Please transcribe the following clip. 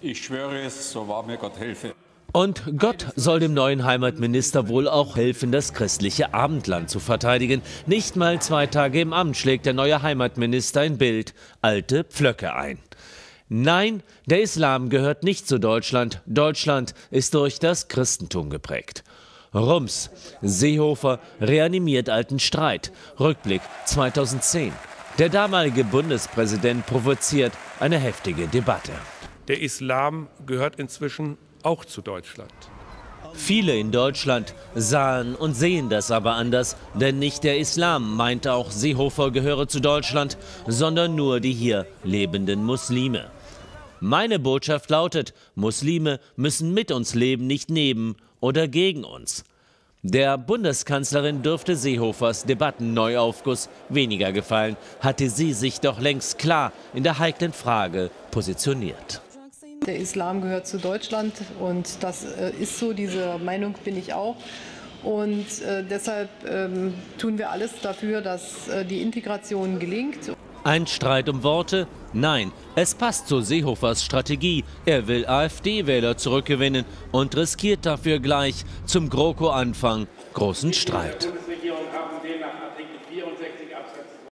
Ich schwöre es, so wahr mir Gott helfe. Und Gott soll dem neuen Heimatminister wohl auch helfen, das christliche Abendland zu verteidigen. Nicht mal zwei Tage im Amt schlägt der neue Heimatminister ein Bild alte Pflöcke ein. Nein, der Islam gehört nicht zu Deutschland. Deutschland ist durch das Christentum geprägt. Rums, Seehofer reanimiert alten Streit. Rückblick 2010. Der damalige Bundespräsident provoziert eine heftige Debatte. Der Islam gehört inzwischen auch zu Deutschland. Viele in Deutschland sahen und sehen das aber anders, denn nicht der Islam meinte auch Seehofer gehöre zu Deutschland, sondern nur die hier lebenden Muslime. Meine Botschaft lautet, Muslime müssen mit uns leben, nicht neben oder gegen uns. Der Bundeskanzlerin dürfte Seehofers Debattenneuaufguss weniger gefallen, hatte sie sich doch längst klar in der heiklen Frage positioniert. Der Islam gehört zu Deutschland und das äh, ist so, diese Meinung bin ich auch. Und äh, deshalb ähm, tun wir alles dafür, dass äh, die Integration gelingt. Ein Streit um Worte? Nein, es passt zu Seehofers Strategie. Er will AfD-Wähler zurückgewinnen und riskiert dafür gleich zum GroKo-Anfang großen Streit.